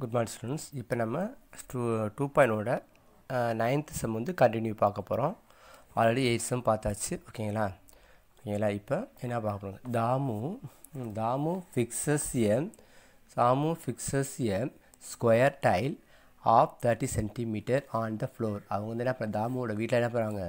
Good morning students இப்போ நம்ம two two பாயிண்டோட நைன்த் செம் வந்து கண்டினியூ பார்க்க போகிறோம் ஆல்ரெடி எயிட் செம் பார்த்தாச்சு. ஓகேங்களா? ஓகேங்களா? இப்போ என்ன பார்க்க போகிறோம் Thamu Thamu fixes a Thamu fixes a square tile of thirty centimeter on the floor அவங்க வந்து என்ன பண்ண தாமுவோட வீட்டில் என்ன பண்ணுறாங்க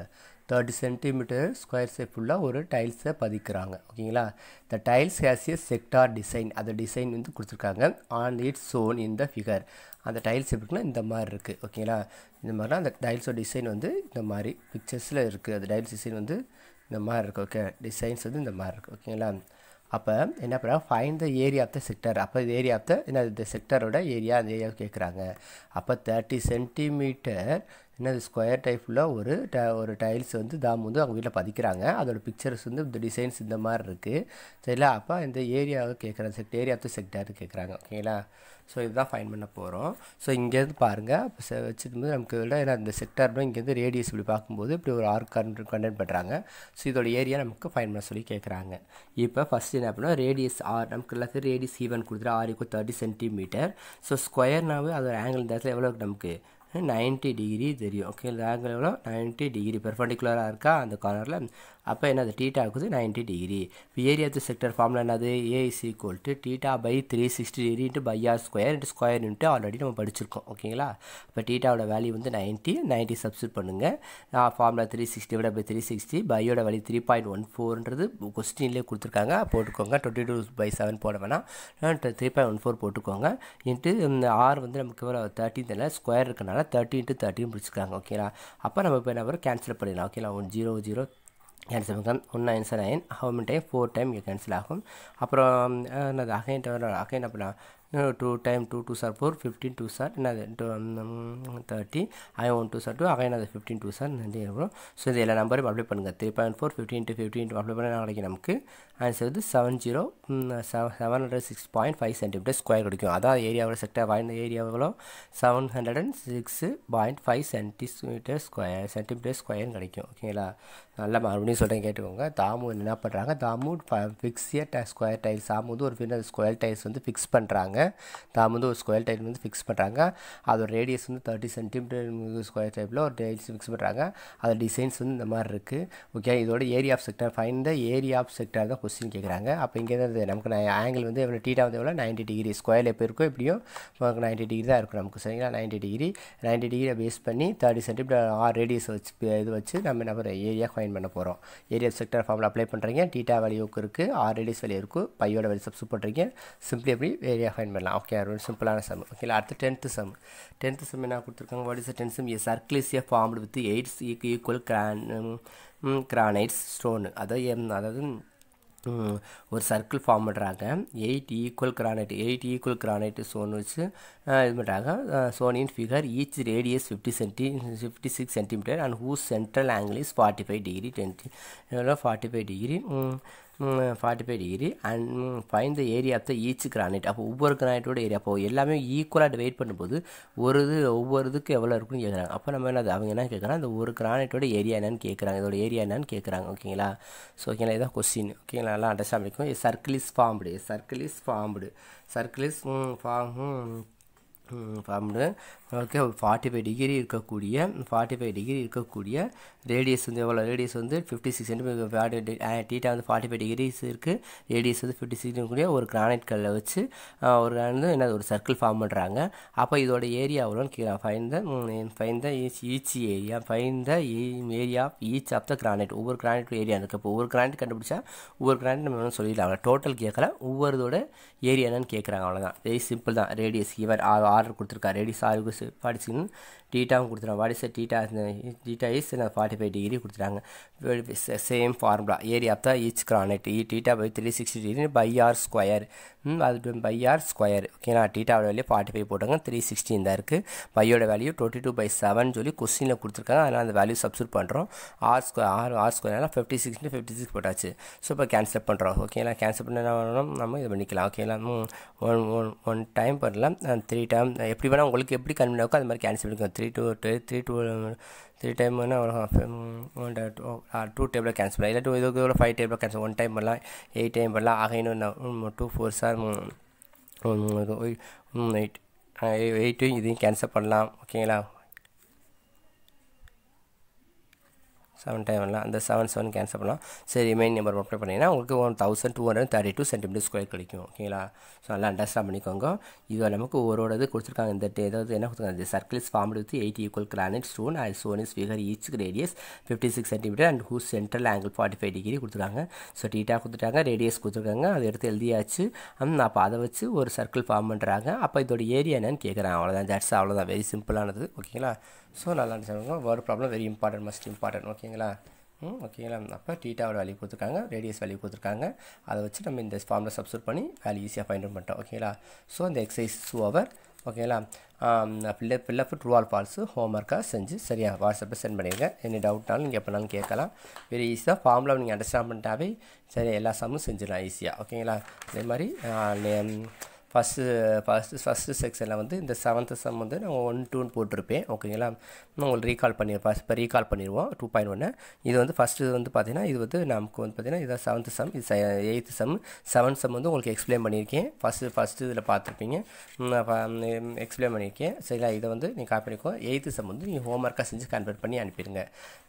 தேர்ட்டி சென்டிமீட்டர் ஸ்கொயர் சே ஒரு டைல்ஸை பதிக்கிறாங்க. ஓகேங்களா the tiles has a sector design அந்த டிசைன் வந்து கொடுத்துருக்காங்க. And it's shown in the figure அந்த டைல்ஸ் எப்படின்னா இந்த மாதிரி இருக்குது ஓகேங்களா இந்த மாதிரிலாம் அந்த டைல்ஸோட டிசைன் வந்து இந்த மாதிரி பிக்சர்ஸில் இருக்குது அந்த டைல்ஸ் டிசைன் வந்து இந்த மாதிரி இருக்குது ஓகே டிசைன்ஸ் வந்து இந்த மாதிரி இருக்குது ஓகேங்களா அப்போ என்ன பண்ணுறாங்க find the area of the sector அப்போ இது ஏரியா ஆஃப் த என்ன இந்த செக்டரோட ஏரியா அந்த ஏரியாவை கேட்குறாங்க அப்போ தேர்ட்டி சென்டிமீட்டர் என்னது ஸ்கொயர் டைப்பில் ஒரு ட ஒரு டைல்ஸ் வந்து தாம் வந்து அவங்க வீட்டில் பதிக்கிறாங்க. அதோட பிக்சர்ஸ் வந்து இந்த டிசைன்ஸ் இந்த மாதிரி இருக்குது சரிங்களா அப்போ இந்த ஏரியாவை கேட்குறாங்க செக்ட் ஏரியா ஆஃப் த கேட்குறாங்க ஓகேங்களா ஸோ இதுதான் ஃபைன் பண்ண போகிறோம் ஸோ இங்கேருந்து பாருங்கள் இப்போ செ- வச்சிருக்கும்போது நமக்கு விட ஏன்னா இந்த செக்டர்னு இங்கேருந்து ரேடியஸ் இப்படி பார்க்கும்போது இப்படி ஒரு ஆர்க் கண்ட் கண்டென்ட் பண்ணுறாங்க ஸோ இதோட ஏரியா நமக்கு ஃபைன் பண்ண சொல்லி கேட்குறாங்க இப்போ ஃபஸ்ட் என்ன அப்படின்னா ரேடியஸ் ஆர் நமக்கு எல்லாத்துக்கும் ரேடியஸ் ஈவன் கொடுத்துட்டு r equal thirty centimeter so ஸ்கொயர்னாவே அதோட ஆங்கிள் இந்த இடத்துல எவ்வளோ நமக்கு? 90 டிகிரி தெரியும். ஓகே இந்த ஆங்கிள் எவ்வளோ 90 டிகிரி பெர்பண்டிகுலராக இருக்கா? அந்த கார்னரில் அப்போ என்னது? டீட்டா இருக்குது 90 டிகிரி இப்போ ஏரியா டு செக்டர் ஃபார்ம்ல என்னது? A is equal to theta by three sixty degree into pi r square into square into already நம்ம படிச்சிருக்கோம். ஓகேங்களா இப்போ டீட்டாவோட வேல்யூ வந்து 90 90 சப்ஸ்டியூட் பண்ணுங்கள் ஃபார்மில் த்ரீ சிக்ஸ்டி விட பை த்ரீ சிக்ஸ்டி பையோட வேல்யூ த்ரீ பாயிண்ட் ஒன் ஃபோர்ன்றது கொஸ்டின்லேயே கொடுத்துருக்காங்க. போட்டுக்கோங்க. டுவெண்ட்டி டூ பை செவன் போட வேணாம். த்ரீ பாயிண்ட் ஒன் ஃபோர் போட்டுக்கோங்க. இன்ட்டு இந்த ஆர் வந்து நமக்கு எவ்வளோ தேர்ட்டின் தெரியல ஸ்கொயர் இருக்கனால தேர்ட்டி இன்ட்டு தேர்ட்டின் பிடிச்சிருக்காங்க ஓகேங்களா அப்போ நம்ம இப்போ என்ன பண்ணுறோம் கேன்சல் பண்ணிடலாம். ஓகேங்களா one zero zero answer become ஒன்று answer iron how many time four time இங்கே கேன்சல் ஆகும். அப்புறம் என்னது அகைன் அகைன் அப்புறம் 2 time two 2s are 4 15 2s are என்னது thirty I one twos are two அவன் என்னது ஃபிஃப்டின் டூ சார் நிறைய வரும் ஸோ இது எல்லா நம்பரும் அப்ளை பண்ணுங்கள் three point four fifteen into fifteen into apply பண்ண நாளைக்கு நமக்கு ஆன்சர் வந்து seven zero seven seven hundred six point five centimeter square கிடைக்கும். அதான் ஏரியாவோட செக்டர் வாழ்ந்த ஏரியாவுகளோ seven hundred and six point five centimeter square centimeter square கிடைக்கும். ஓகேங்களா நல்லா மறுபடியும் சொல்கிறேன் கேட்டுக்கோங்க. தாமு என்ன பண்ணுறாங்க Thamu fix square tiles Thamu வந்து ஒரு ஸ்கொயர் டைல்ஸ் வந்து ஃபிக்ஸ் பண்ணுறாங்க தாமு வந்து ஒரு ஸ்கொயர் டைப் வந்து ஃபிக்ஸ் பண்ணுறாங்க அதோட ரேடியஸ் வந்து தேர்ட்டி சென்டிமீட்டர் ஸ்கொயர் டைப்பில் ஒரு டைல்ஸ் ஃபிக்ஸ் பண்ணுறாங்க அது டிசைன்ஸ் வந்து இந்த மாதிரி இருக்குது ஓகே இதோட area of sector find the area of sector தான் கொஸ்டின் கேட்குறாங்க அப்போ இங்கே தான் நமக்கு ஆங்கிள் வந்து எவ்வளோ டீட்டா வந்து எவ்வளோ 90 டிகிரி ஸ்கொயர் எப்போ இருக்கோ எப்படியும் நமக்கு 90 டிகிரி தான் இருக்கும் நமக்கு. சரிங்களா? 90 டிகிரி 90 டிகிரியை பேஸ் பண்ணி தேர்ட்டி சென்டிமீட்டர் ஆர் ரேடியஸ் வச்சு இது வச்சு நம்ம என்ன பண்ணுறோம் ஏரியா ஃபைன் பண்ண போகிறோம் ஏரியா செக்டர் ஃபார்மில் அப்ளை பண்ணுறீங்க டீட்டா வேல்யூக்கு இருக்குது ஆர் ரேடியஸ் வேல்யூ இருக்கும் பையோட வேல்யூ சப்ஸ்ட் பண்ணுறீங்க சிம்பிளி எப்படி ஏரியா ஃபைன் பண்ணலாம். ஓகே ரொம்ப ஒரு சிம்பிளான சம் ஓகே அடுத்து டென்த்து சம் டென்த்து சம் என்ன கொடுத்துருக்காங்க? What is tenth sum a circle formed with eights equal gran granites stone அதாவது அதாவது ஒரு சர்க்கிள் ஃபார்ம் பண்ணுறாங்க eight equal granite eight equal granite stone வச்சு இது பண்ணுறாங்க shown in figure each radius fifty centi fifty six centimeter and whose central angle is forty five degree டென்டி forty five degree forty five degree and find the area of the each granite அப்போ ஒவ்வொரு கிரானைட்டோட area அப்போ எல்லாமே ஈக்குவலாக divide பண்ணும்போது ஒரு இது ஒவ்வொரு இதுக்கு எவ்வளோ இருக்குன்னு கேட்குறாங்க அப்போ நம்ம என்ன அவங்க என்ன கேட்குறாங்க அந்த ஒரு கிரானைட்டோட ஏரியா என்னன்னு கேட்குறாங்க இதோட ஏரியா என்னன்னு கேட்குறாங்க ஓகேங்களா ஸோ ஓகேங்களா இதான் கொஸ்டின் ஓகேங்களா நல்லா அண்டர்ஸ்டாண்ட் பண்ணிக்கும் circle is formed circle is formed circle is form formed okay forty five degree இருக்கக்கூடிய ஃபார்ட்டி ஃபைவ் டிகிரி இருக்கக்கூடிய ரேடியஸ் வந்து எவ்வளோ ரேடியஸ் வந்து ஃபிஃப்டி சிக்ஸ் சென்டிமீட்டர் டீட்டா வந்து ஃபார்ட்டி ஃபைவ் டிகிரிஸ் இருக்குது ரேடியஸ் வந்து ஃபிஃப்டி சிக்ஸ் கூடிய ஒரு கிரானைட் கல்லை வச்சு ஒரு வந்து என்ன ஒரு சர்க்கிள் ஃபார்ம் பண்ணுறாங்க அப்போ இதோட ஏரியா எவ்வளோன்னு கேட்குறாங்க find the find the each each area find the area of each of the granite ஒவ்வொரு கிரானைட் ஏரியா இருக்குது இப்போ ஒவ்வொரு கிரானைட் கண்டுபிடிச்சா ஒவ்வொரு கிரானைட் நம்ம சொல்லிடலாம்? டோட்டல் கேட்கல. ஒவ்வொருதோட ஏரியா என்னன்னு கேட்குறாங்க. அவ்வளோதான் வெரி சிம்பிள் தான். ரேடியஸ் ஈவன் ஆர்டர் கொடுத்துருக்கா. சார் ஃபார்ட்டி சிக்ஸ் டீட்டாவும் கொடுத்துருவாங்க what is theta theta is forty five degree கொடுத்துருக்காங்க same formula area of the each granite E theta by three sixty degree pi r square அது pi R square ஓகேங்களா டீட்டாவோட value forty five போட்டாங்க three சிக்ஸ்டின் தான் இருக்குது பையோட value twenty two by seven சொல்லி கொஸ்டினில் கொடுத்துருக்காங்க. அதனால் அந்த வேல்யூ சப்ஸ்டியூட் பண்ணுறோம் ஆர் ஸ்கொயர் ஆர் ஆர் ஸ்கொயர்னால் ஃபிஃப்டி சிக்ஸ்னு ஃபிஃப்டி சிக்ஸ் போட்டாச்சு. ஸோ இப்போ கேன்சல் பண்ணுறோம் ஓகேங்களா கேன்சல் பண்ண என்ன பண்ணணும் நம்ம இது பண்ணிக்கலாம். ஓகேங்களா ஒன் ஒன் ஒன் டைம் பண்ணலாம் த்ரீ டைம் எப்படி வேணால் உங்களுக்கு எப்படி கன்வீன் ஆகும் அது மாதிரி கேன்சல் பண்ணிக்கலாம் three two three two three time one two table cancel பண்ணலாம். இல்லை டூ இதுக்கு five table cancel one time பண்ணலாம் எயிட் டைம் பண்ணலாம். ஆக இன்னும் டூ ஃபோர் சார் எயிட் எயிட்டும் இதையும் கேன்சல் பண்ணலாம். ஓகேங்களா செவன் டைம் வரலாம் அந்த செவன் செவன் கேன்சல் பண்ணலாம் சரி ரிமைன் நம்பர் அப்ளை பண்ணிங்கன்னா உங்களுக்கு one thousand two hundred thirty two centimeter square கிடைக்கும் ஓகேங்களா ஸோ நல்லா அண்டர்ஸ்டாண்ட் பண்ணிக்கோங்க. இது நமக்கு ஒரு இது கொடுத்துருக்காங்க. இந்த ஏதாவது என்ன கொடுத்துருக்காங்க? இந்த circle is formed with eight equal granite stone and stone is figure each radius fifty six centimeter and whose central angle forty five degree கொடுத்துருக்காங்க. ஸோ டீட்டாக கொடுத்துட்டாங்க ரேடியஸ் கொடுத்துருக்காங்க. அதை எடுத்து எழுதியாச்சு. அப்போ அதை வச்சு ஒரு சர்க்கிள் ஃபார்ம் பண்ணுறாங்க அப்போ இதோட ஏரியா என்னன்னு கேட்குறேன் அவ்வளோதான் தட்ஸ் அவ்வளோதான் வெரி சிம்பிளானது ஓகேங்களா ஸோ நல்லா இருந்துச்சு word problem very important must important ஓகேங்களா? ம் ஓகேங்களா. அப்போ டீட்டாவோட வேல்யூ கொடுத்துருக்காங்க ரேடியஸ் வேல்யூ கொடுத்துருக்காங்க. அதை வச்சு நம்ம இந்த ஃபார்மில் சப்ஸ்டியூட் பண்ணி வேல்யூ ஈஸியாக ஃபைண்ட் அவுட் பண்ணிட்டோம் ஓகேங்களா? ஸோ இந்த எக்ஸசைஸ் டூ ஹவர் ஓகேங்களா? பிள்ளை பிள்ளை ட்ரூ ஆல் ஃபால்ஸு ஹோம்ஒர்க்காக செஞ்சு சரியா வாட்ஸ்அப்பில் சென்ட் பண்ணிடுங்க என்ன டவுட்னாலும் நீங்கள் எப்போனாலும் கேட்கலாம். வெரி ஈஸியாக ஃபார்மில் நீங்கள் அண்டர்ஸ்டாண்ட் பண்ணிட்டாவே சரி எல்லா சம்மும் செஞ்சிடலாம் ஈஸியாக ஓகேங்களா? அதே மாதிரி ஃபஸ்ட்டு ஃபஸ்ட்டு ஃபஸ்ட்டு செக்ஷனில் வந்து இந்த செவன்த்து சம் வந்து நான் ஒன் டூன்னு போட்டிருப்பேன். ஓகேங்களா? உங்களுக்கு ரீகால் பண்ணி ஃபஸ்ட் இப்போ ரீகால் பண்ணிடுவோம். டூ பாயிண்ட் ஒன்று இது வந்து ஃபஸ்ட்டு வந்து பார்த்தீங்கன்னா இது வந்து நமக்கு வந்து பார்த்தீங்கன்னா இதான் செவன்த்து சம் இது எயித்து சம் செவன்த் சம் வந்து உங்களுக்கு எக்ஸ்பிளைன் பண்ணியிருக்கேன். ஃபஸ்ட்டு ஃபஸ்ட்டு இதில் பார்த்துருப்பீங்க எக்ஸ்பிளைன் பண்ணியிருக்கேன். சரிங்களா? இதை வந்து நீங்கள் காப்பி பண்ணிக்கோ. எயித்து சம் வந்து நீங்கள் ஹோம்ஒர்க்காக செஞ்சு கன்வெர்ட் பண்ணி அனுப்பிடுங்க.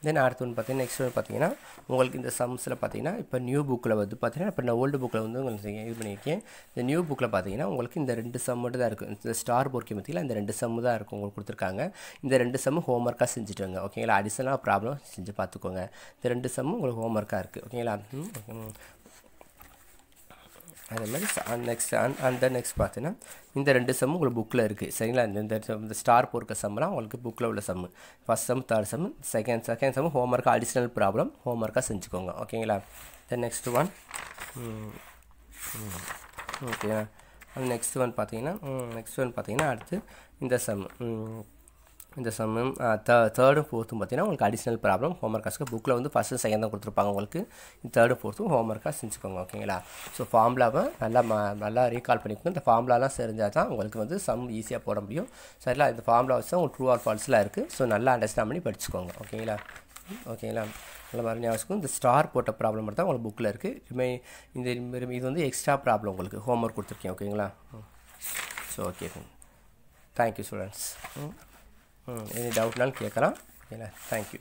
தென் அடுத்து வந்து பார்த்தீங்கன்னா நெக்ஸ்ட் வந்து பார்த்தீங்கன்னா உங்களுக்கு இந்த சம்ஸில் பார்த்தீங்கன்னா இப்போ நியூ புக்கில் வந்து பார்த்தீங்கன்னா இப்போ நான் ஓல்டு புக்கில் வந்து உங்களுக்கு இது பண்ணியிருக்கேன். இந்த நியூ புக்கில் பார்த்தீங்கன்னா உங்களுக்கு இந்த ரெண்டு சம் மட்டும் தான் இருக்கும். இந்த ஸ்டார் போர்க்கி மத்தியில் இந்த ரெண்டு சம்மு தான் இருக்கும் உங்களுக்கு கொடுத்துருக்காங்க. இந்த ரெண்டு சம்மு ஹோம்ஒர்க்காக செஞ்சுட்டுங்க. ஓகேங்களா அடிஷனலாக ப்ராப்ளம் செஞ்சு பார்த்துக்கோங்க. இந்த ரெண்டு சம்மு உங்களுக்கு ஹோம் ஒர்க்காக இருக்குது ஓகேங்களா அதே மாதிரி நெக்ஸ்ட் அந்த நெக்ஸ்ட் பார்த்தீங்கன்னா இந்த ரெண்டு சம்மு உங்களுக்கு புக்கில் இருக்குது சரிங்களா? இந்த இந்த ஸ்டார் போர்க்க சம்மெலாம் உங்களுக்கு புக்கில் உள்ள sum first sum third sum second second sum ஒர்க்காக அடிஷ்னல் ப்ராப்ளம் ஹோம்ஒர்க்காக செஞ்சுக்கோங்க. ஓகேங்களா தென் நெக்ஸ்ட் ஒன் ஓகேங்களா நெக்ஸ்ட் ஒன் பார்த்தீங்கன்னா நெக்ஸ்ட் ஒன் பார்த்தீங்கன்னா அடுத்து இந்த சம் இந்த சம்மும் த தேர்டும் ஃபோர்த்தும் பார்த்தீங்கன்னா உங்களுக்கு அடிஷ்னல் ப்ராப்ளம் ஹோம்ஒர்க்காஸ்க்கு புக்கில் வந்து ஃபஸ்ட்டு செகண்ட் தான் கொடுத்துருப்பாங்க உங்களுக்கு. தேர்டும் ஃபோர்த்தும் ஹோம்ஒர்க்காக செஞ்சுக்கோங்க ஓகேங்களா ஸோ ஃபார்முலாவை நல்லா ம நல்லா ரீகால் பண்ணிக்கணும் இந்த ஃபார்முலாலாம் செஞ்சால் தான் உங்களுக்கு வந்து சம் ஈஸியாக போட முடியும். சரிங்களா? இந்த ஃபார்முலா வச்சு தான் உங்களுக்கு ட்ரூ ஆர் ஃபால்ஸ்லாம் இருக்குது ஸோ நல்லா அண்டர்ஸ்டாண்ட் பண்ணி படிச்சுக்கோங்க ஓகேங்களா ஓகேங்களா அந்த மாதிரி ஞாபகம் இந்த ஸ்டார் போட்ட ப்ராப்ளம் மட்டும் தான் உங்களுக்கு புக்கில் இருக்குது இதுமே இந்த இது வந்து எக்ஸ்ட்ரா ப்ராப்ளம் உங்களுக்கு. ஹோம் ஒர்க் கொடுத்துருக்கேன் ஓகேங்களா so okay thank you students any டவுட்னாலும் கேட்கலாம். ஓகேங்களா தேங்க்யூ